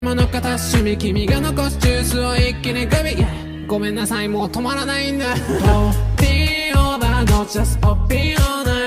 物方趣味君が残すジュースを一気にグビ、yeah、ごめんなさいもう止まらないんだ。Be over not just a be all